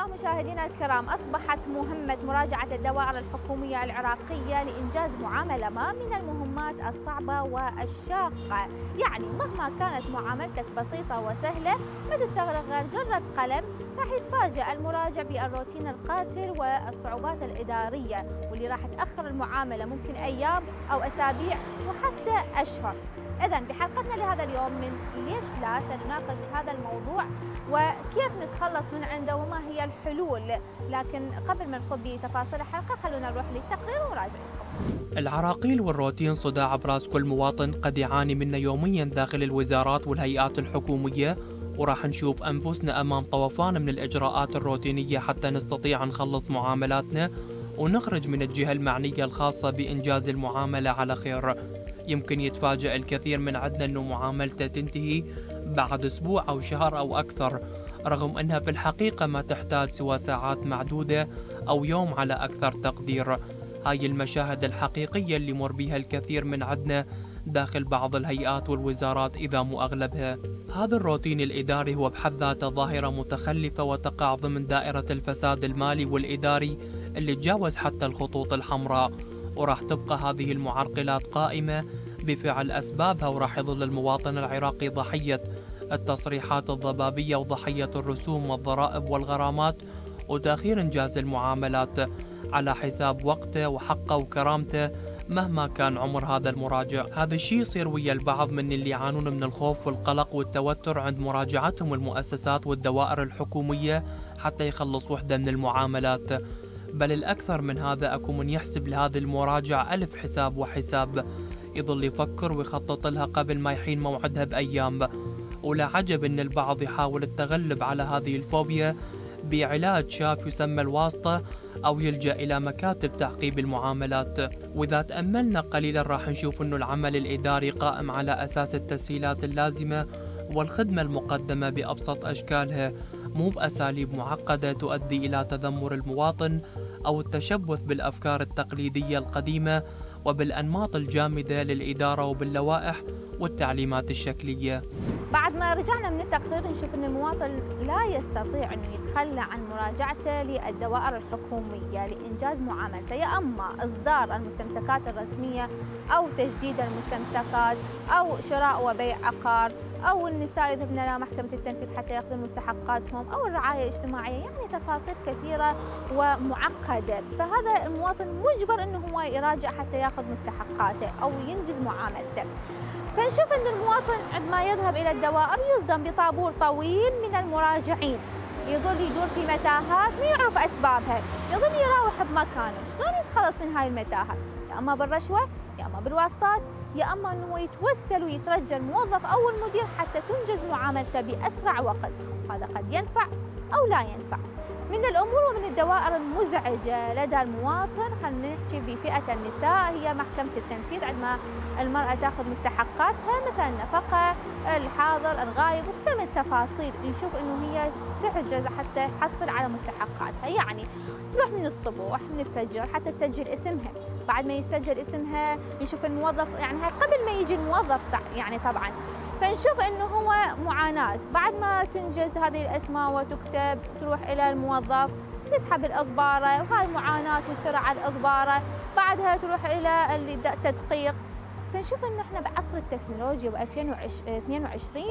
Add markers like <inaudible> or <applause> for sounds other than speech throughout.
الله مشاهدينا الكرام أصبحت مهمة مراجعة الدوائر الحكومية العراقية لإنجاز معاملة ما من المهمات الصعبة والشاقة. يعني مهما كانت معاملتك بسيطة وسهلة ما تستغرق غير جرة قلم راح يتفاجأ المراجع بالروتين القاتل والصعوبات الإدارية واللي راح تأخر المعاملة ممكن أيام أو أسابيع وحتى أشهر. إذا بحلقتنا لهذا اليوم من ليش لا سنناقش هذا الموضوع وكيف نتخلص من عنده وما هي الحلول. لكن قبل ما نخوض بتفاصيل الحلقة خلونا نروح للتقرير ونراجع العراقيل والروتين صداع براس كل مواطن قد يعاني منه يوميا داخل الوزارات والهيئات الحكومية. وراح نشوف أنفسنا أمام طوفان من الإجراءات الروتينية حتى نستطيع نخلص معاملاتنا ونخرج من الجهة المعنية الخاصة بإنجاز المعاملة على خير. يمكن يتفاجأ الكثير من عندنا أنه معاملته تنتهي بعد أسبوع أو شهر أو أكثر رغم أنها في الحقيقة ما تحتاج سوى ساعات معدودة أو يوم على أكثر تقدير. هاي المشاهد الحقيقية اللي مر بها الكثير من عندنا داخل بعض الهيئات والوزارات إذا مو أغلبها. هذا الروتين الإداري هو بحد ذاته ظاهرة متخلفة وتقع ضمن دائرة الفساد المالي والإداري اللي تجاوز حتى الخطوط الحمراء. وراح تبقى هذه المعرقلات قائمة بفعل أسبابها وراح يظل المواطن العراقي ضحية التصريحات الضبابية وضحية الرسوم والضرائب والغرامات وتأخير إنجاز المعاملات على حساب وقته وحقه وكرامته مهما كان عمر هذا المراجع. هذا الشيء يصير ويا البعض من اللي يعانون من الخوف والقلق والتوتر عند مراجعتهم المؤسسات والدوائر الحكومية حتى يخلص وحدة من المعاملات. بل الأكثر من هذا أكو من يحسب لهذه المراجعة ألف حساب وحساب. يظل يفكر ويخطط لها قبل ما يحين موعدها بأيام. ولا عجب أن البعض يحاول التغلب على هذه الفوبيا بعلاج شاف يسمى الواسطة أو يلجأ إلى مكاتب تعقيب المعاملات. وإذا تأملنا قليلا راح نشوف أنه العمل الإداري قائم على أساس التسهيلات اللازمة والخدمة المقدمة بأبسط أشكالها. مو بأساليب معقدة تؤدي إلى تذمر المواطن أو التشبث بالأفكار التقليدية القديمة وبالأنماط الجامدة للإدارة وباللوائح والتعليمات الشكلية. بعد ما رجعنا من التقرير نشوف أن المواطن لا يستطيع أن يتخلى عن مراجعته للدوائر الحكومية لإنجاز معاملته يا أما إصدار المستمسكات الرسمية أو تجديد المستمسكات أو شراء وبيع عقار. أو النساء يذهبن إلى محكمة التنفيذ حتى يأخذون مستحقاتهم أو الرعاية الاجتماعية يعني تفاصيل كثيرة ومعقدة. فهذا المواطن مجبر أنه هو يراجع حتى يأخذ مستحقاته أو ينجز معاملته. فنشوف أن المواطن عندما يذهب إلى الدوائر يصدم بطابور طويل من المراجعين. يظل يدور في متاهات ما يعرف أسبابها. يظل يراوح بمكانه. شلون يتخلص من هاي المتاهات؟ يا أما بالرشوة يا أما بالواسطات. يا اما أنه يتوسل ويترجى الموظف أو المدير حتى تنجز معاملته بأسرع وقت. هذا قد ينفع أو لا ينفع. من الأمور ومن الدوائر المزعجة لدى المواطن خلينا نحكي بفئة النساء. هي محكمة التنفيذ عندما المرأة تأخذ مستحقاتها مثل النفقة، الحاضر، الغايب وكثير من التفاصيل. نشوف إنه هي تعجز حتى تحصل على مستحقاتها، يعني تروح من الصبح من الفجر حتى تسجل اسمها، بعد ما يسجل اسمها يشوف الموظف يعني قبل ما يجي الموظف يعني طبعا. فنشوف إنه هو معاناة. بعد ما تنجز هذه الأسماء وتكتب تروح إلى الموظف يسحب الاضباره وهاي معاناه وسرعه الاضباره بعدها تروح إلى التدقيق فنشوف إنه إحنا بعصر التكنولوجيا ب 2022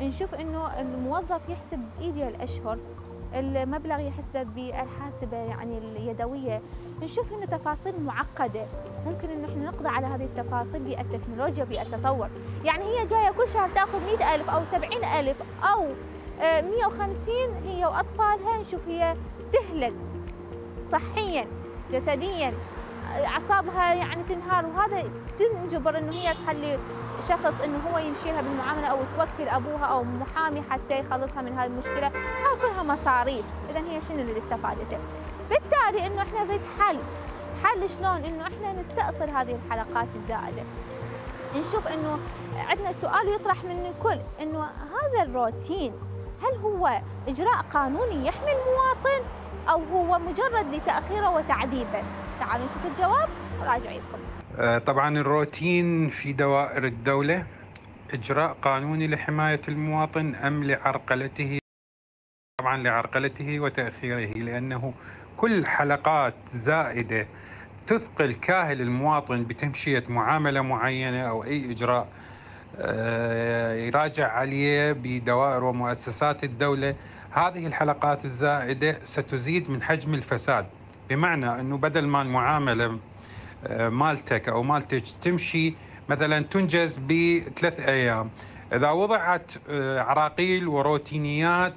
نشوف إنه الموظف يحسب بايده الأشهر. المبلغ يحسب بالحاسبة يعني اليدوية. نشوف إنه تفاصيل معقدة. ممكن إنه إحنا نقضي على هذه التفاصيل بالتكنولوجيا بالتطور يعني هي جاية كل شهر تأخذ 100000 أو 70000 أو 150 هي وأطفالها. نشوف هي تهلك صحيا جسديا. أعصابها يعني تنهار. وهذا تنجبر إنه هي تخلي شخص إنه هو يمشيها بالمعاملة أو توكل أبوها أو محامي حتى يخلصها من هذه المشكلة. هاي كلها مصاريف. اذا هي شنو اللي استفادته بالتالي إنه إحنا نريد حل. حل شلون؟ إنه إحنا نستأصل هذه الحلقات الزائدة. نشوف إنه عندنا سؤال يطرح من الكل. إنه هذا الروتين هل هو إجراء قانوني يحمي المواطن أو هو مجرد لتأخيره وتعذيبه؟ تعالوا نشوف الجواب وراجع لكم آه، طبعا الروتين في دوائر الدولة إجراء قانوني لحماية المواطن أم لعرقلته؟ طبعا لعرقلته وتأخيره لأنه كل حلقات زائدة تثقل كاهل المواطن بتمشية معاملة معينة أو أي إجراء. آه، يراجع عليه بدوائر ومؤسسات الدولة. هذه الحلقات الزائدة ستزيد من حجم الفساد بمعنى أنه بدل ما المعاملة آه، مالتك أو مالتك تمشي مثلا تنجز بثلاث أيام. إذا وضعت آه، عراقيل وروتينيات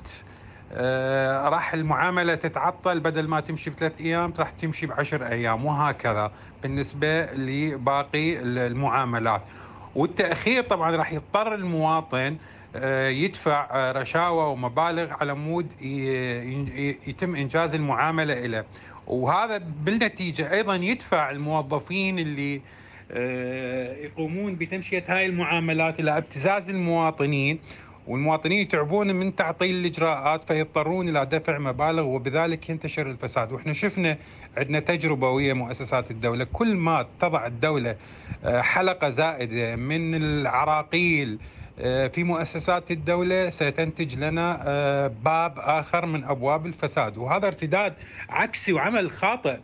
راح المعاملة تتعطل بدل ما تمشي بثلاث أيام راح تمشي بعشر أيام وهكذا بالنسبة لباقي المعاملات. والتأخير طبعا راح يضطر المواطن آه، يدفع آه، رشاوى ومبالغ على مود يتم إنجاز المعاملة له وهذا بالنتيجة أيضا يدفع الموظفين اللي آه، يقومون بتمشية هاي المعاملات إلى ابتزاز المواطنين والمواطنين يتعبون من تعطيل الإجراءات فيضطرون إلى دفع مبالغ وبذلك ينتشر الفساد. وإحنا شفنا عندنا تجربة ويا مؤسسات الدولة. كل ما تضع الدولة آه، حلقة زائدة من العراقيل آه، في مؤسسات الدولة ستنتج لنا آه، باب آخر من أبواب الفساد. وهذا ارتداد عكسي وعمل خاطئ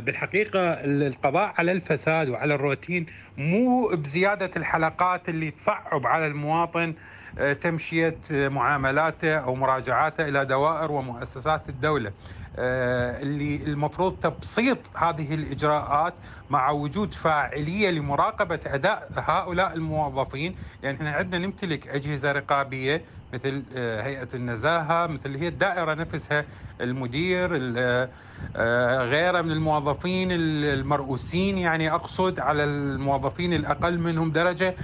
بالحقيقة القضاء على الفساد وعلى الروتين مو بزيادة الحلقات اللي تصعب على المواطن آه، تمشية معاملاته أو مراجعاته إلى دوائر ومؤسسات الدولة. آه، اللي المفروض تبسيط هذه الإجراءات مع وجود فاعلية لمراقبة أداء هؤلاء الموظفين. يعني إحنا عندنا نمتلك أجهزة رقابية مثل آه، هيئة النزاهة مثل هي الدائرة نفسها المدير غيره من الموظفين المرؤوسين يعني أقصد على الموظفين الأقل منهم درجة.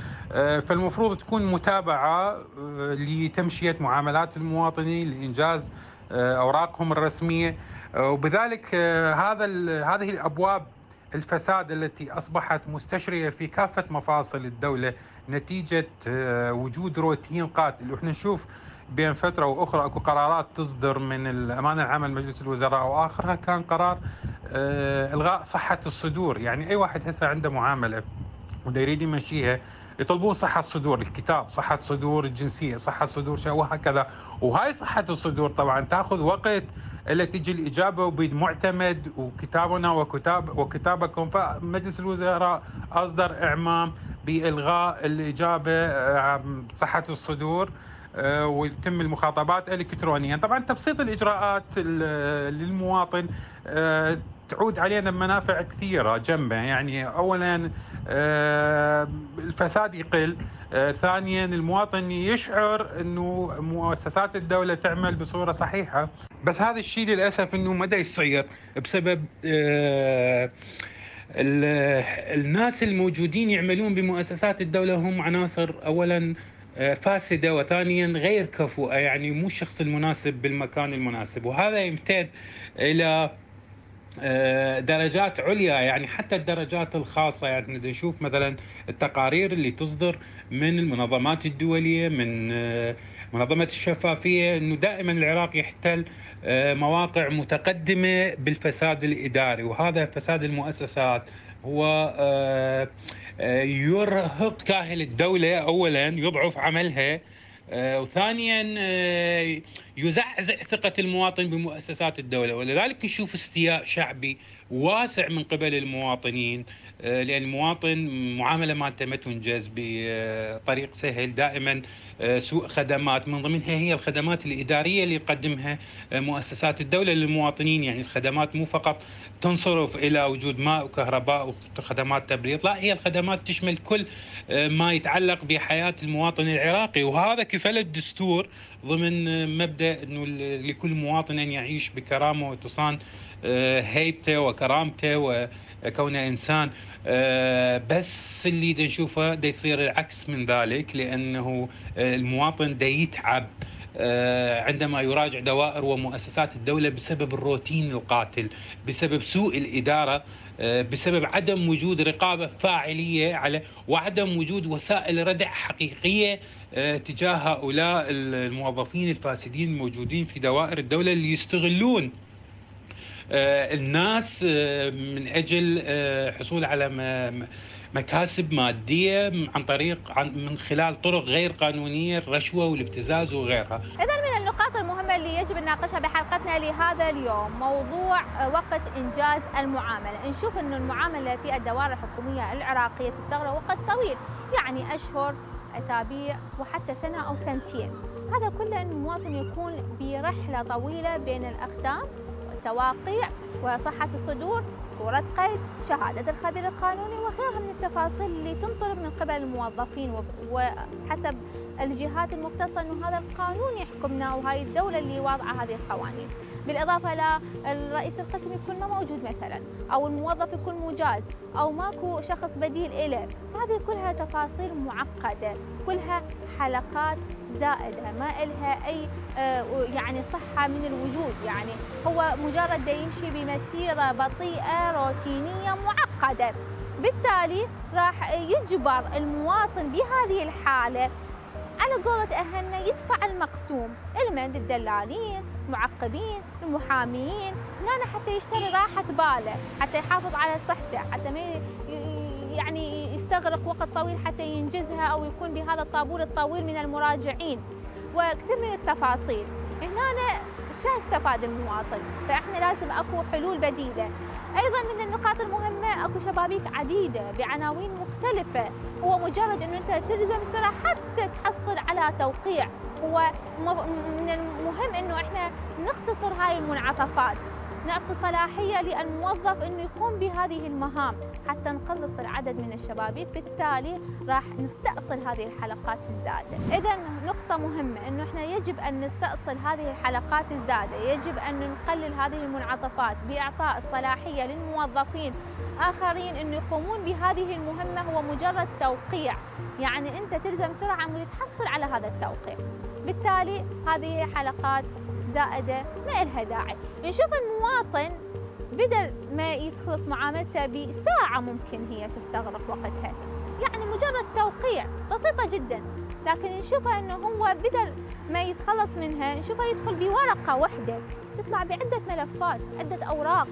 فالمفروض تكون متابعة لتمشية معاملات المواطنين لإنجاز آه، أوراقهم الرسمية. آه، وبذلك آه، هذا هذه الأبواب الفساد التي أصبحت مستشرية في كافة مفاصل الدولة نتيجة وجود روتين قاتل. وإحنا نشوف بين فترة وأخرى أكو قرارات تصدر من الأمانة العامة لمجلس الوزراء واخرها كان قرار إلغاء صحة الصدور. يعني أي واحد هسه عنده معاملة وده يريد يمشيها يطلبون صحة صدور الكتاب صحة صدور الجنسية صحة صدور وهكذا. وهاي صحة الصدور طبعا تأخذ وقت إلا تجي الإجابة وبيد معتمد وكتابنا وكتاب وكتابكم. فمجلس الوزراء أصدر إعمام بإلغاء الإجابة صحة الصدور آه، ويتم المخاطبات الكترونيا. طبعا تبسيط الإجراءات للمواطن آه، تعود علينا بمنافع كثيرة جنبه. يعني اولا آه، الفساد يقل ثانيا المواطن يشعر إنه مؤسسات الدولة تعمل بصورة صحيحة. بس هذا الشيء للأسف إنه ما يصير بسبب الناس الموجودين يعملون بمؤسسات الدولة هم عناصر اولا آه، فاسدة وثانيا غير كفؤة يعني مو الشخص المناسب بالمكان المناسب. وهذا يمتد إلى آه، درجات عليا يعني حتى الدرجات الخاصة. يعني نشوف مثلا التقارير اللي تصدر من المنظمات الدولية من آه، منظمة الشفافية أنه دائما العراق يحتل مواقع متقدمة بالفساد الإداري وهذا فساد المؤسسات هو يرهق كاهل الدولة أولا يضعف عملها آه، وثانيا آه، يزعزع ثقة المواطن بمؤسسات الدولة ولذلك نشوف استياء شعبي واسع من قبل المواطنين. آه، لأن المواطن معاملة مالته ما تنجز بطريق سهل. دائما آه، سوء خدمات. من ضمنها هي الخدمات الإدارية اللي تقدمها آه، مؤسسات الدولة للمواطنين. يعني الخدمات مو فقط تنصرف إلى وجود ماء وكهرباء وخدمات تبريد. لا هي الخدمات تشمل كل ما يتعلق بحياة المواطن العراقي. وهذا كفل الدستور ضمن مبدأ إنه لكل مواطن أن يعيش بكرامة وتصان هيبته وكرامته وكونه إنسان آه، بس اللي نشوفه دا يصير العكس من ذلك لأنه آه، المواطن دا يتعب آه، عندما يراجع دوائر ومؤسسات الدولة بسبب الروتين القاتل بسبب سوء الإدارة بسبب عدم وجود رقابة فاعلية على وعدم وجود وسائل ردع حقيقية تجاه هؤلاء الموظفين الفاسدين الموجودين في دوائر الدولة اللي يستغلون الناس من أجل حصول على مكاسب مادية عن طريق من خلال طرق غير قانونية الرشوة والابتزاز وغيرها. إذا من النقاط المهمة اللي يجب نناقشها بحلقتنا لهذا اليوم موضوع وقت إنجاز المعاملة، نشوف إنه المعاملة في الدوائر الحكومية العراقية تستغرق وقت طويل، يعني أشهر أسابيع وحتى سنة أو سنتين. هذا كله المواطن يكون برحلة طويلة بين الاختام والتواقيع وصحة الصدور صورة قيد شهادة الخبير القانوني وغيرها من التفاصيل اللي تنطلب من قبل الموظفين وحسب الجهات المختصة أنه هذا القانون يحكمنا وهاي الدولة اللي واضعة هذه القوانين. بالإضافة للرئيس القسم يكون ما موجود مثلا أو الموظف يكون مجاز أو ماكو شخص بديل إله هذه كلها تفاصيل معقدة كلها حلقات زائدة ما إلها أي آه، يعني صحة من الوجود. يعني هو مجرد يمشي بمسيرة بطيئة روتينية معقدة. بالتالي راح يجبر المواطن بهذه الحالة على قولة أهلنا يدفع المقسوم المن الدلالين المعقبين المحاميين هنا حتى يشتري راحة باله حتى يحافظ على صحته حتى ما يعني يستغرق وقت طويل حتى ينجزها أو يكون بهذا الطابور الطويل من المراجعين. وكثير من التفاصيل. هنا شو استفاد المواطن فإحنا لازم أكو حلول بديلة. أيضا من النقاط المهمة أكو شبابيك عديده بعناوين مختلفة. هو مجرد إنه أنت تلزم سرعه حتى تحصل على توقيع. هو من المهم إنه إحنا نختصر هاي المنعطفات. نعطي صلاحية للموظف أنه يقوم بهذه المهام حتى نقلص العدد من الشبابيك بالتالي راح نستأصل هذه الحلقات الزادة إذا نقطة مهمة أنه إحنا يجب أن نستأصل هذه الحلقات الزادة يجب أن نقلل هذه المنعطفات بإعطاء الصلاحية للموظفين آخرين. أنه يقومون بهذه المهمة هو مجرد توقيع. يعني أنت تلزم سرعة تحصل على هذا التوقيع. بالتالي هذه حلقات زائدة ما إلها داعي نشوف المواطن بدل ما يتخلص معاملته بساعة ممكن هي تستغرق وقتها. يعني مجرد توقيع بسيطة جدا لكن نشوفها إنه هو بدل ما يتخلص منها نشوفها يدخل بورقة واحدة تطلع بعدة ملفات عدة أوراق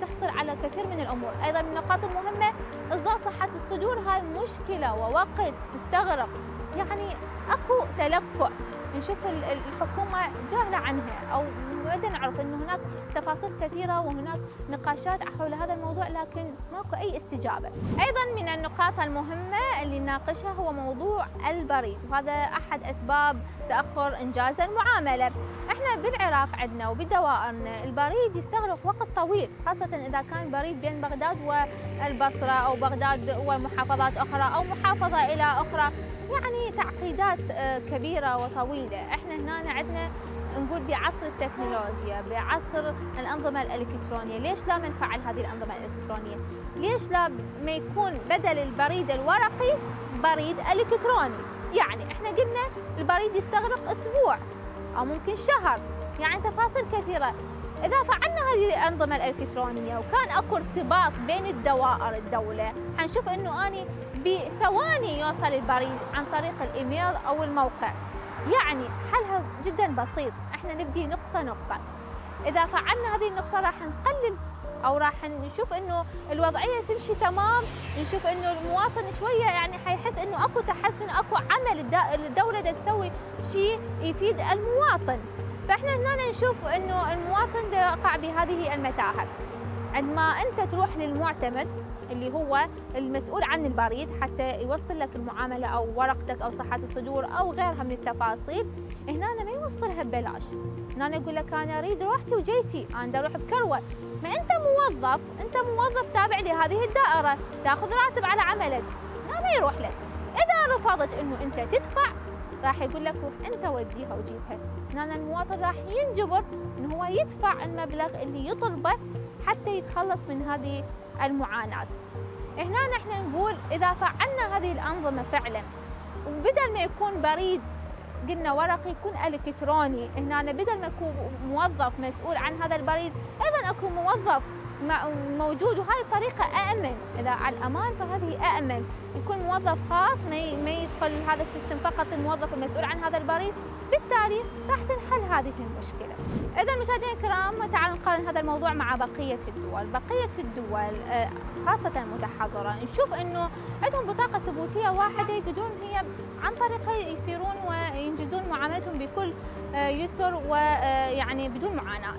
تحصل على كثير من الأمور. أيضا من النقاط المهمة إصدار صحة الصدور هاي مشكلة ووقت تستغرق. يعني أكو تلكؤ. نشوف الحكومة جاهلة عنها أو بدنا نعرف أنه هناك تفاصيل كثيرة وهناك نقاشات حول هذا الموضوع لكن ماكو أي استجابة. أيضا من النقاط المهمة اللي نناقشها هو موضوع البريد وهذا أحد أسباب تأخر إنجاز المعاملة. إحنا بالعراق عندنا وبدوائرنا البريد يستغرق وقت طويل خاصة إذا كان بريد بين بغداد والبصرة أو بغداد ومحافظات أخرى أو محافظة إلى أخرى. يعني تعقيدات آه، كبيرة وطويلة. إحنا هنا عندنا نقول بعصر التكنولوجيا بعصر الأنظمة الإلكترونية. ليش لا ما نفعل هذه الأنظمة الإلكترونية؟ ليش لا ما يكون بدل البريد الورقي بريد إلكتروني؟ يعني إحنا قلنا البريد يستغرق أسبوع أو ممكن شهر يعني تفاصيل كثيرة. إذا فعلنا هذه الأنظمة الإلكترونية وكان أكو ارتباط بين الدوائر الدولة حنشوف إنه أني بثواني يوصل البريد عن طريق الإيميل أو الموقع. يعني حلها جدا بسيط. إحنا نبدي نقطة نقطة. إذا فعلنا هذه النقطة راح نقلل أو راح نشوف إنه الوضعية تمشي تمام نشوف إنه المواطن شوية يعني حيحس إنه أكو تحسن أكو عمل الدولة تسوي شيء يفيد المواطن. فإحنا هنا نشوف إنه المواطن يقع بهذه المتاهة. عندما أنت تروح للمعتمد اللي هو المسؤول عن البريد حتى يوصل لك المعاملة أو ورقتك أو صحة الصدور أو غيرها من التفاصيل. هنا ما يوصلها ببلاش. هنا يقول لك أنا أريد روحتي وجيتي. أنا أروح بكروة. ما أنت موظف. أنت موظف تابع لهذه الدائرة. تأخذ راتب على عملك. ما يروح لك. إذا رفضت إنه أنت تدفع راح يقول لك روح أنت وديها وجيبها. هنا المواطن راح ينجبر انه هو يدفع المبلغ اللي يطلبه حتى يتخلص من هذه المعاناة. هنا نحن نقول إذا فعلنا هذه الأنظمة فعلا وبدل ما يكون بريد قلنا ورقي يكون إلكتروني هنا بدل ما يكون موظف مسؤول عن هذا البريد أيضا اكو موظف موجود وهذه الطريقة أأمن. إذا على الأمان فهذه أأمن. يكون موظف خاص ما يدخل هذا السيستم فقط الموظف المسؤول عن هذا البريد. بالتالي راح تنحل هذه المشكلة. إذا مشاهدينا الكرام تعالوا نقارن هذا الموضوع مع بقية الدول. بقية الدول آه، خاصة المتحضرة نشوف أنه عندهم بطاقة ثبوتية واحدة يقدرون هي عن طريقها يسيرون وينجزون معاملتهم بكل آه، يسر ويعني آه، بدون معاناة.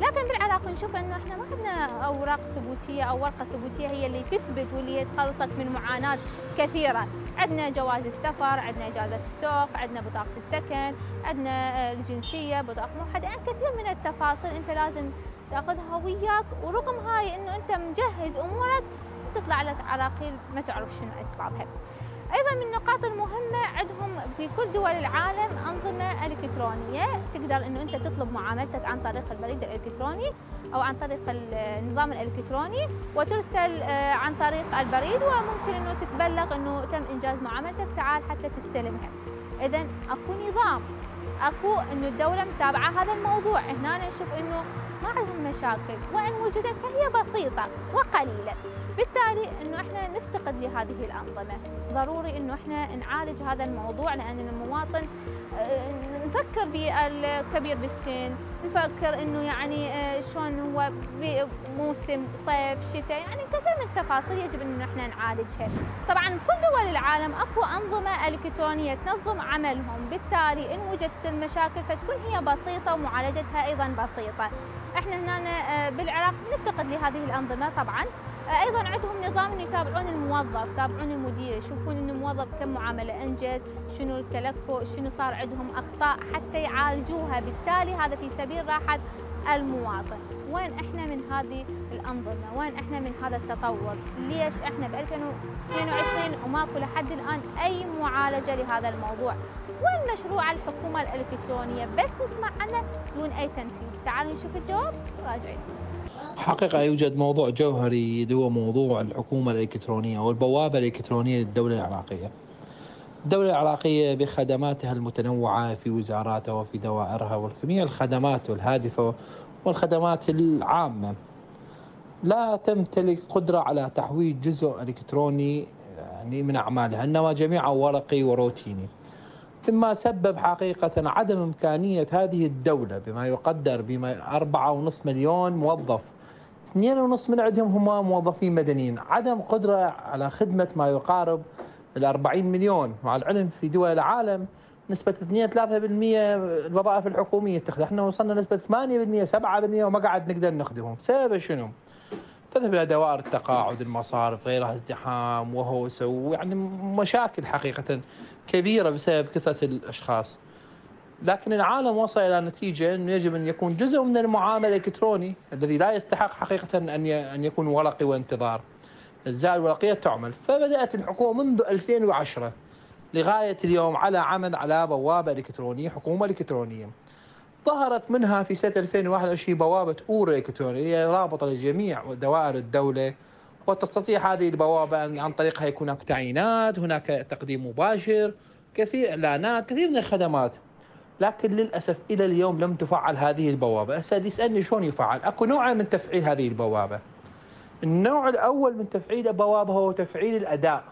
لكن بالعراق نشوف إنه إحنا ما عندنا أوراق ثبوتية أو ورقة ثبوتية هي اللي تثبت واللي هي تخلصك من معاناة كثيرة، عندنا جواز السفر، عندنا إجازة السوق، عندنا بطاقة السكن، عندنا آه، الجنسية، بطاقة موحدة، يعني كثير من التفاصيل أنت لازم تأخذها وياك. ورغم هاي إنه أنت مجهز أمورك تطلع لك عراقيل ما تعرف شنو أسبابها. أيضا من النقاط المهمة عندهم في كل دول العالم أنظمة إلكترونية. تقدر إنه أنت تطلب معاملتك عن طريق البريد الإلكتروني أو عن طريق النظام الإلكتروني وترسل آه، عن طريق البريد وممكن إنه تتبلغ إنه تم إنجاز معاملتك. تعال حتى تستلمها. اذا أكو نظام. أكو إنه الدولة متابعة هذا الموضوع. هنا نشوف إنه ما عندهم مشاكل. وإن وجدت فهي بسيطة وقليلة. بالتالي إنه إحنا نفتقد لهذه الأنظمة. ضروري إنه إحنا نعالج هذا الموضوع لأن المواطن آه، نفكر بالكبير بالسن نفكر إنه يعني آه، شلون هو موسم صيف شتاء يعني كثير من التفاصيل يجب إنه إحنا نعالجها. طبعا كل دول العالم أكو أنظمة إلكترونية تنظم عملهم. بالتالي إن وجدت المشاكل فتكون هي بسيطة ومعالجتها أيضا بسيطة. إحنا هنا آه، بالعراق نفتقد لهذه الأنظمة طبعا. أيضا عندهم نظام يتابعون الموظف يتابعون المدير يشوفون ان الموظف كم معاملة أنجز شنو التلكؤ شنو صار عندهم أخطاء حتى يعالجوها. بالتالي هذا في سبيل راحة المواطن. وين إحنا من هذه الأنظمة؟ وين إحنا من هذا التطور؟ ليش إحنا ب 2022 وماكو لحد الآن أي معالجة لهذا الموضوع؟ وين مشروع الحكومة الإلكترونية؟ بس نسمع عنه دون أي تنفيذ تعالوا نشوف الجواب. راجعين. حقيقة يوجد موضوع جوهري هو موضوع الحكومة الإلكترونية والبوابة الإلكترونية للدولة العراقية. الدولة العراقية بخدماتها المتنوعة في وزاراتها وفي دوائرها وجميع الخدمات الهادفة والخدمات العامة. لا تمتلك قدرة على تحويل جزء إلكتروني يعني من أعمالها إنما جميعها ورقي وروتيني. مما سبب حقيقة عدم إمكانية هذه الدولة بما يقدر بما أربعة ونصف مليون موظف اثنين ونصف من عندهم هم موظفين مدنيين. عدم قدرة على خدمة ما يقارب ال 40 مليون. مع العلم في دول العالم نسبة 2 3% الوظائف الحكومية تخدم. إحنا وصلنا نسبة 8% 7% وما قاعد نقدر نخدمهم. سبب شنو؟ تذهب إلى دوائر التقاعد المصارف غيرها ازدحام وهوسه ويعني مشاكل حقيقة كبيرة بسبب كثرة الأشخاص. لكن العالم وصل إلى نتيجة إنه يجب أن يكون جزء من المعاملة الإلكتروني الذي لا يستحق حقيقة أن أن يكون ورقي وانتظار. الزائد الورقية تعمل، فبدأت الحكومة منذ 2010 لغاية اليوم على عمل على بوابة إلكترونية، حكومة إلكترونية. ظهرت منها في سنة 2021 بوابة اورا إلكترونية رابطة لجميع دوائر الدولة وتستطيع هذه البوابة ان عن طريقها يكون هناك تعيينات، هناك تقديم مباشر، كثير إعلانات، كثير من الخدمات. لكن للأسف إلى اليوم لم تفعل هذه البوابة، هسه يسألني شلون يفعل؟ أكو نوع من تفعيل هذه البوابة. النوع الأول من تفعيل البوابة هو تفعيل الأداء.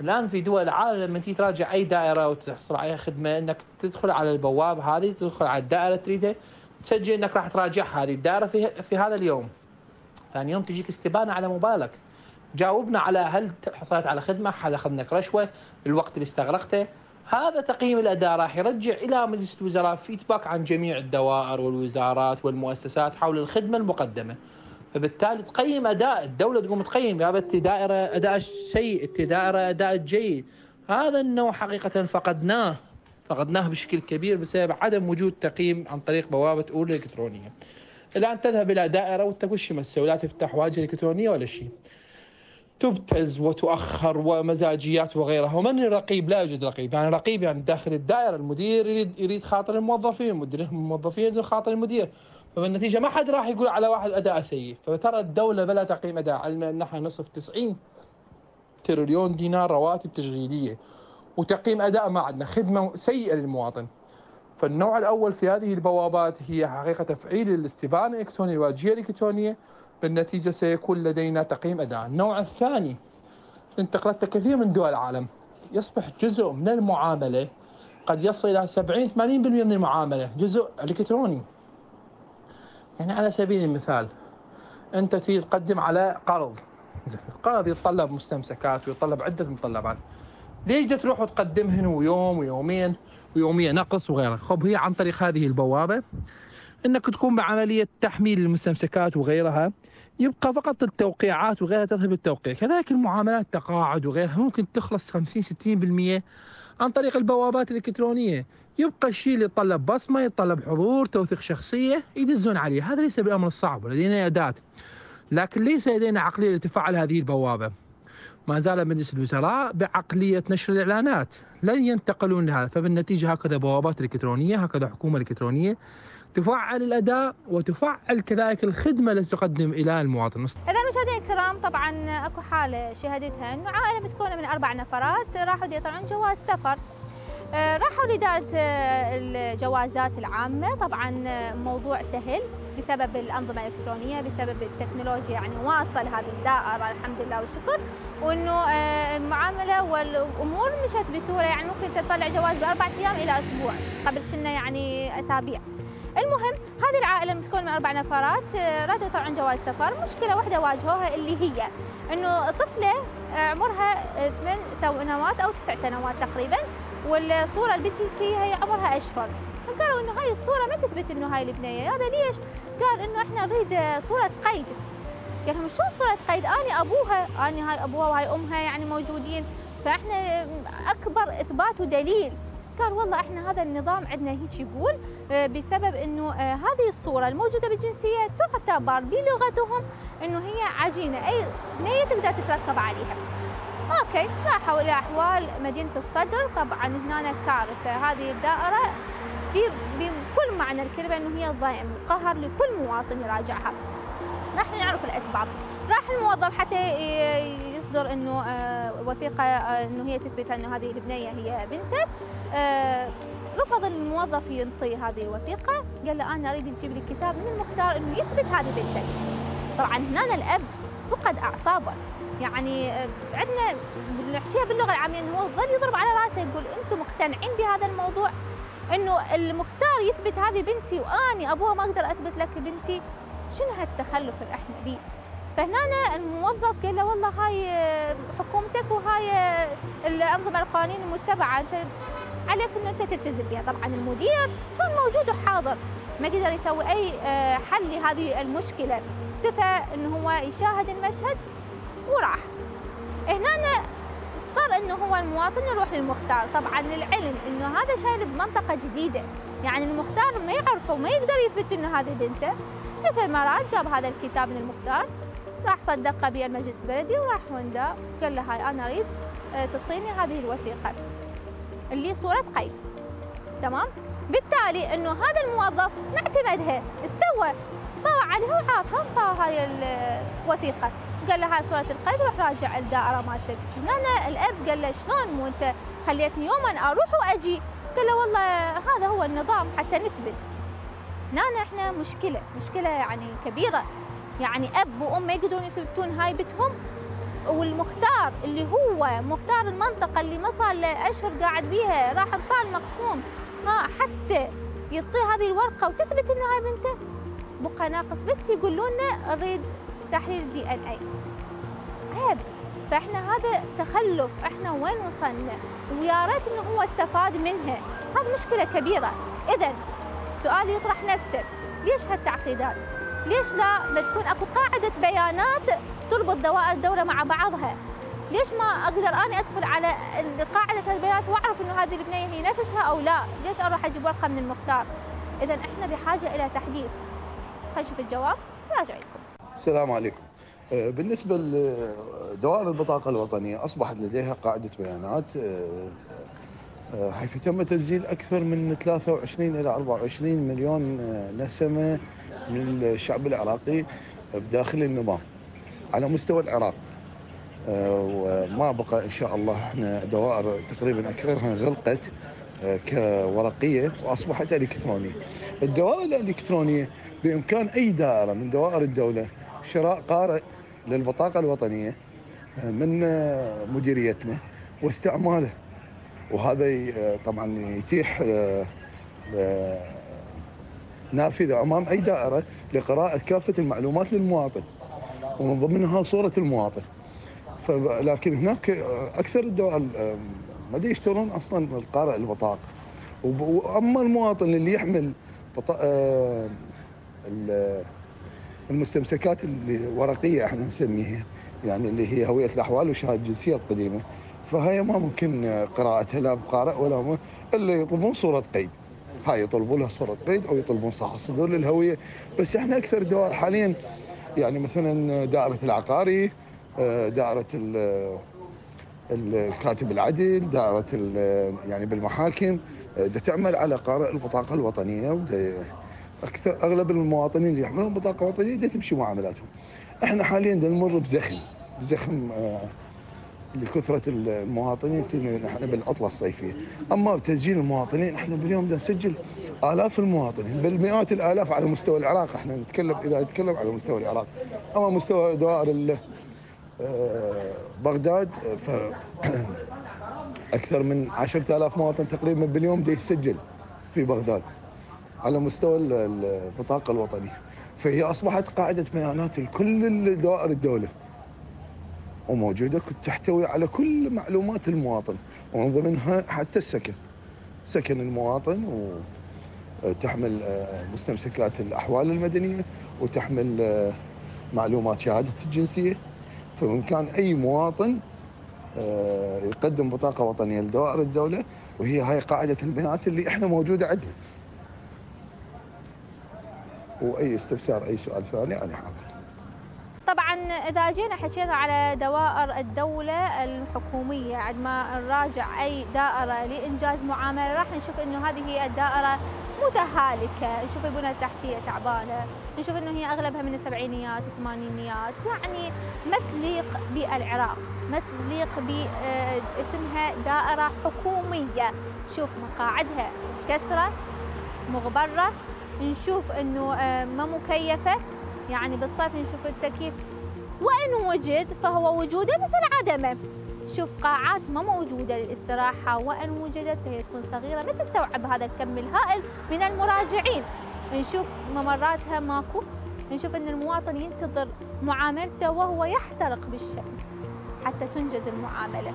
الآن في دول العالم لما تيجي تراجع أي دائرة وتحصل عليها خدمة إنك تدخل على البواب هذه تدخل على الدائرة تريدها تسجل إنك راح تراجع هذه الدائرة في في هذا اليوم. ثاني يوم تجيك استبانة على موبايلك. جاوبنا على هل حصلت على خدمة؟ هل اخذنك رشوه؟ الوقت اللي استغرقته؟ هذا تقييم الأداء راح يرجع إلى مجلس الوزراء فيدباك عن جميع الدوائر والوزارات والمؤسسات حول الخدمة المقدمة. فبالتالي تقيم أداء الدولة تقوم تقيم يا بنتي دائره أداء سيء انت دائره أداء جيد. هذا النوع حقيقة فقدناه فقدناه بشكل كبير بسبب عدم وجود تقييم عن طريق بوابة اولى إلكترونية. الآن تذهب إلى دائرة وانت وش يمسوي لا تفتح واجهة إلكترونية ولا شيء. تبتز وتؤخر ومزاجيات وغيرها. ومن الرقيب؟ لا يوجد رقيب. يعني رقيب يعني داخل الدائرة المدير يريد يريد خاطر الموظفين الموظفين يريد خاطر المدير. فبالنتيجه ما حد راح يقول على واحد أداء سيء. فترى الدولة بلا تقييم أداء. علما أن إحنا نصف 90 تريليون دينار رواتب تشغيلية. وتقييم أداء ما عندنا. خدمة سيئة للمواطن. فالنوع الأول في هذه البوابات هي حقيقة تفعيل الاستبانة الإلكترونية الواجهيه الإلكترونية. بالنتيجة سيكون لدينا تقييم أداء. النوع الثاني انتقلت كثير من دول العالم. يصبح جزء من المعاملة قد يصل إلى 70 80% من المعاملة جزء إلكتروني. يعني على سبيل المثال أنت تريد تقدم على قرض. القرض يتطلب مستمسكات ويتطلب عدة متطلبات. ليش تروح وتقدم هنا ويوم ويومين ويوميا نقص وغيره خب هي عن طريق هذه البوابة إنك تقوم بعملية تحميل المستمسكات وغيرها. يبقى فقط التوقيعات وغيرها تذهب التوقيع كذلك المعاملات تقاعد وغيرها ممكن تخلص 50 60% عن طريق البوابات الإلكترونية. يبقى الشيء اللي يتطلب بصمة يتطلب حضور توثيق شخصية يدزون عليه. هذا ليس بالأمر الصعب ولدينا أداة لكن ليس لدينا عقلية لتفعل هذه البوابة. ما زال مجلس الوزراء بعقلية نشر الإعلانات. لن ينتقلون لهذا فبالنتيجة هكذا بوابات إلكترونية هكذا حكومة إلكترونية تفعل الأداء وتفعل كذلك الخدمة التي تقدم إلى المواطن. إذا مشاهدينا الكرام طبعا أكو حالة شهدتها إنه عائلة متكونه من أربع نفرات راحوا يطلعون جواز سفر. آه، راحوا لإدارة آه، الجوازات العامة طبعا آه، موضوع سهل بسبب الأنظمة الإلكترونية بسبب التكنولوجيا يعني واصلة لهذه الدائرة الحمد لله والشكر وإنه المعاملة والأمور مشت بسهولة يعني ممكن تطلع جواز بأربعة أيام إلى أسبوع قبل كنا يعني أسابيع المهم هذه العائلة متكون من أربع نفرات آه، رادوا طبعا جواز سفر. مشكلة واحدة واجهوها اللي هي إنه طفلة آه، عمرها ثمان سنوات أو تسع سنوات تقريبا والصورة البنت هي عمرها أشهر. قالوا إنه هاي الصورة ما تثبت إنه هاي البنية. هذا ليش؟ قال إنه إحنا نريد صورة قيد. قال لهم شو صورة قيد؟ أنا أبوها أنا هاي أبوها وهاي أمها يعني موجودين. فإحنا أكبر إثبات ودليل. قال والله إحنا هذا النظام عندنا هيك يقول آه، بسبب إنه آه، هذه الصورة الموجودة بالجنسية تعتبر بلغتهم إنه هي عجينة أي بنيه تقدر تتركب عليها. أوكي راحوا إلى أحوال مدينة الصدر طبعا هنا كارثة هذه الدائرة بكل معنى الكلمة إنه هي ضيم قهر لكل مواطن يراجعها. راح نعرف الأسباب. راح الموظف حتى يصدر إنه آه، وثيقة إنه هي تثبت إنه هذه البنية هي بنته آه، رفض الموظف ينطي هذه الوثيقة. قال له أنا أريد تجيب لي كتاب من المختار إنه يثبت هذه بنتك. طبعا هنا الأب فقد أعصابه. يعني آه، عندنا نحكيها باللغة العامية إنه هو ظل يضرب على رأسه يقول أنتم مقتنعين بهذا الموضوع؟ إنه المختار يثبت هذه بنتي وأني أبوها ما أقدر أثبت لك بنتي. شنو هالتخلف اللي إحنا بيه؟ فهنا الموظف قال له والله هاي آه، حكومتك وهاي الأنظمة القوانين المتبعة أنت عليك إنه أنت تلتزم فيها. طبعا المدير كان موجود وحاضر ما قدر يسوي أي آه، حل لهذه المشكلة. اكتفى إنه هو يشاهد المشهد وراح. هنا اضطر إنه هو المواطن يروح للمختار. طبعا للعلم إنه هذا شايل بمنطقة جديدة. يعني المختار ما يعرفه وما يقدر يثبت إنه هذه بنته. مثل ما راح جاب هذا الكتاب من المختار راح صدقه بالمجلس البلدي وراح وندا قال له هاي أنا أريد آه، تعطيني هذه الوثيقة. اللي صورة قيد. تمام؟ بالتالي إنه هذا الموظف ما اعتمدها سوى باوع عليها وعافها انطاها هاي الوثيقه قال له هاي صورة القيد روح راجع الدائرة مالتك. هنا الأب قال له شلون مو أنت؟ خليتني يوما أروح وأجي. قال له والله هذا هو النظام حتى نثبت. هنا إحنا مشكلة مشكلة يعني كبيرة. يعني أب وأم يقدرون يثبتون هاي بتهم والمختار اللي هو مختار المنطقة اللي ما صار له أشهر قاعد بيها راح انطال مقسوم ها حتى يعطيه هذه الورقة وتثبت إنه هاي بنته بقى ناقص بس يقولون لنا نريد تحليل دي إن اي عيب. فإحنا هذا تخلف. إحنا وين وصلنا؟ ويا ريت إنه هو استفاد منها. هذه مشكلة كبيرة. اذا السؤال يطرح نفسه. ليش هالتعقيدات؟ ليش لا ما تكون أكو قاعدة بيانات تربط دوائر الدولة مع بعضها؟ ليش ما أقدر أنا أدخل على قاعدة البيانات وأعرف إنه هذه البنية هي نفسها أو لا؟ ليش أروح أجيب ورقة من المختار؟ اذا إحنا بحاجة إلى تحديث. خلينا نشوف الجواب. راجع لكم. السلام عليكم. آه، بالنسبة لدوائر البطاقة الوطنية أصبحت لديها قاعدة بيانات آه، آه، حيث تم تسجيل أكثر من 23 إلى 24 مليون نسمة من الشعب العراقي بداخل النظام على مستوى العراق آه، وما بقى إن شاء الله إحنا دوائر تقريبا اكثرها غلقت آه، كورقية وأصبحت إلكترونية. الدوائر الإلكترونية بإمكان أي دائرة من دوائر الدولة شراء قارئ للبطاقة الوطنية آه، من مديريتنا واستعماله وهذا طبعا يتيح آه، نافذه أمام أي دائرة لقراءة كافة المعلومات للمواطن ومن ضمنها صورة المواطن لكن هناك أكثر الدول ما يشترون أصلا القارئ البطاقة وب- وأما المواطن اللي يحمل بطا... ال- المستمسكات الورقيه إحنا نسميها يعني اللي هي هوية الأحوال وشهادة الجنسية القديمة فهي ما ممكن قراءتها لا بقارئ ولا. إلا يطلبون صورة قيد هاي يطلبون لها صورة قيد أو يطلبون صح صدور للهوية. بس إحنا أكثر الدوائر حاليا يعني مثلا دائرة العقاري آه، دائرة ال- الكاتب العدل دائرة ال- يعني بالمحاكم آه، دا تعمل على قارئ البطاقه الوطنية ودا أكثر أغلب المواطنين اللي يحملون بطاقه وطنيه تمشي معاملاتهم. إحنا حاليا نمر بزخم زخم لكثرة المواطنين نحن بالعطلة الصيفية أما بتسجيل المواطنين إحنا باليوم بدنا نسجل آلاف المواطنين بل مئات الآلاف على مستوى العراق إحنا نتكلم إذا نتكلم على مستوى العراق. أما مستوى دوائر آه، بغداد ف <clears throat> أكثر من عشرة آلاف مواطن تقريبا باليوم دي يسجل في بغداد على مستوى ال- ال- البطاقة الوطنية فهي أصبحت قاعدة بيانات لكل دوائر الدولة. وموجودة تحتوي على كل معلومات المواطن ومن ضمنها حتى السكن. سكن المواطن وتحمل آه، مستمسكات الأحوال المدنية وتحمل آه، معلومات شهادة الجنسية. فبإمكان أي مواطن آه، يقدم بطاقة وطنية لدوائر الدولة وهي هاي قاعدة البيانات اللي إحنا موجودة عندنا. وأي استفسار أي سؤال ثاني أنا حاضر. طبعا إذا جينا حكينا على دوائر الدولة الحكومية عندما نراجع أي دائرة لإنجاز معاملة راح نشوف إنه هذه الدائرة متهالكة، نشوف البنى التحتية تعبانة، نشوف إنه هي أغلبها من السبعينيات الثمانينيات، يعني ما تليق بالعراق، ما تليق باسمها دائرة حكومية، شوف مقاعدها كسرة مغبرة، نشوف إنه آه، ما مكيفة. يعني بالصيف نشوف التكييف وإن وجد فهو وجوده مثل عدمه. شوف قاعات ما موجودة للاستراحة وإن وجدت فهي تكون صغيرة ما تستوعب هذا الكم الهائل من المراجعين. نشوف ممراتها ماكو نشوف أن المواطن ينتظر معاملته وهو يحترق بالشمس حتى تنجز المعاملة.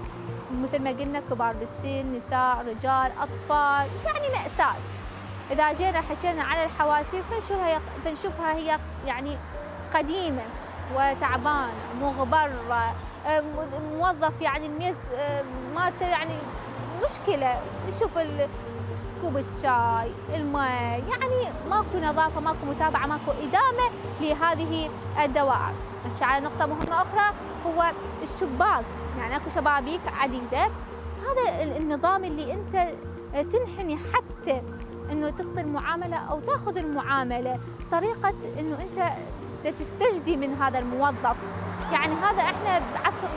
مثل ما قلنا كبار بالسن نساء رجال أطفال يعني مأساة. إذا جينا حكينا على الحواسيب فنشوفها فنشوفها هي يعني قديمة وتعبانة مغبرة آه، موظف يعني الميز آه، مالته يعني مشكلة. نشوف كوب الشاي الماء يعني ماكو نظافة ماكو متابعة ماكو إدامة لهذه الدوائر. على نقطة مهمة أخرى هو الشباك. يعني أكو شبابيك عديدة. هذا ال- النظام اللي أنت تنحني حتى إنه تعطي المعاملة أو تاخذ المعاملة. طريقة إنه أنت تستجدي من هذا الموظف. يعني هذا إحنا بعصر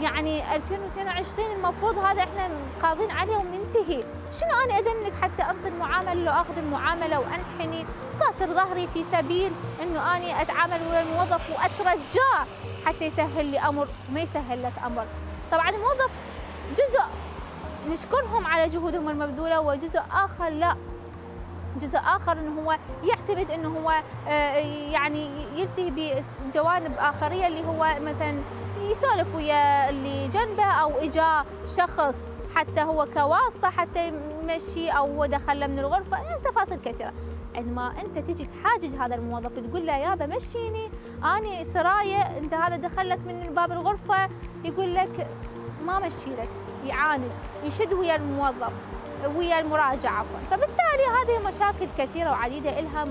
يعني 2022 المفروض هذا إحنا قاضين عليه ومنتهي. شنو أنا أدنك حتى انطي المعاملة لو أخذ المعاملة وأنحني؟ كاسر ظهري في سبيل إنه أني أتعامل ويا الموظف وأترجاه حتى يسهل لي أمر ما يسهل لك أمر. طبعا الموظف جزء نشكرهم على جهودهم المبذولة وجزء آخر لا جزء آخر إنه هو يعتمد إنه هو آه، يعني يلتهي بجوانب آخرية اللي هو مثلا يسولف ويا اللي جنبه أو إجا شخص حتى هو كواسطة حتى يمشي أو دخله من الغرفة. يعني تفاصيل كثيرة. عندما أنت تجي تحاجج هذا الموظف تقول له يابا مشيني اني سرايه أنت هذا دخلك من باب الغرفة يقول لك ما مشي لك. يعاند يشد ويا الموظف ويا المراجع عفوا. فبالتالي هذه مشاكل كثيرة وعديدة لها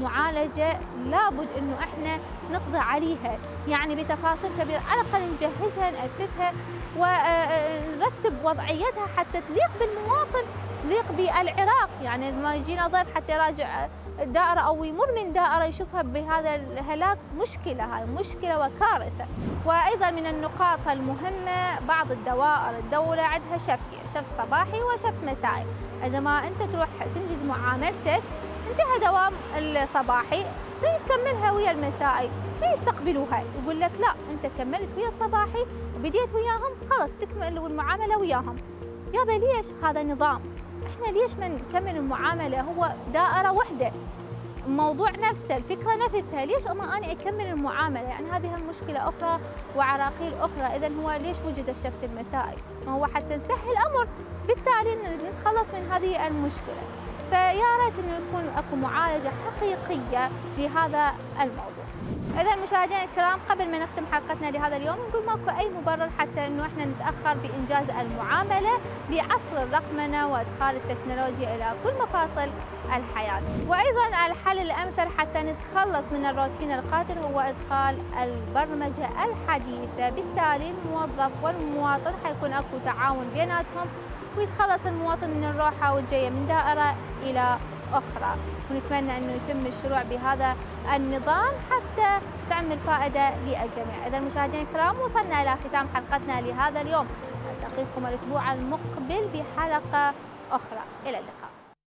معالجة لابد إنه إحنا نقضي عليها. يعني بتفاصيل كبيرة على الأقل نجهزها ناثثها ونرتب وضعيتها حتى تليق بالمواطن تليق بالعراق. يعني لما يجينا ضيف حتى يراجع دائرة أو يمر من دائرة يشوفها بهذا الهلاك مشكلة هاي مشكلة وكارثة. وأيضا من النقاط المهمة بعض الدوائر الدولة عندها شفتين شفت صباحي وشفت مسائي. عندما أنت تروح تنجز معاملتك انتهى دوام الصباحي تريد تكملها ويا المسائي. ما يستقبلوها. يقول لك لا أنت كملت ويا الصباحي وبديت وياهم خلاص تكمل المعاملة وياهم. يابا ليش هذا نظام. إحنا ليش ما نكمل المعاملة؟ هو دائرة واحدة الموضوع نفسه الفكرة نفسها ليش أما أنا أكمل المعاملة؟ يعني هذه مشكلة أخرى وعراقيل أخرى. اذا هو ليش وجد الشفت المسائي ما هو حتى نسهل الأمر. بالتالي نتخلص من هذه المشكلة. فيا ريت إنه يكون أكو معالجة حقيقية لهذا الموضوع. إذا مشاهدينا الكرام قبل ما نختم حلقتنا لهذا اليوم نقول ماكو أي مبرر حتى إنه إحنا نتأخر بإنجاز المعاملة بعصر الرقمنة وإدخال التكنولوجيا إلى كل مفاصل الحياة. وأيضا الحل الأمثل حتى نتخلص من الروتين القاتل هو إدخال البرمجة الحديثة. بالتالي الموظف والمواطن حيكون أكو تعاون بيناتهم ويتخلص المواطن من الروحة والجاية من دائرة إلى أخرى ونتمنى أنه يتم الشروع بهذا النظام حتى تعمل فائدة للجميع. إذا المشاهدين الكرام وصلنا إلى ختام حلقتنا لهذا اليوم. نلتقيكم الأسبوع المقبل بحلقة أخرى. إلى اللقاء.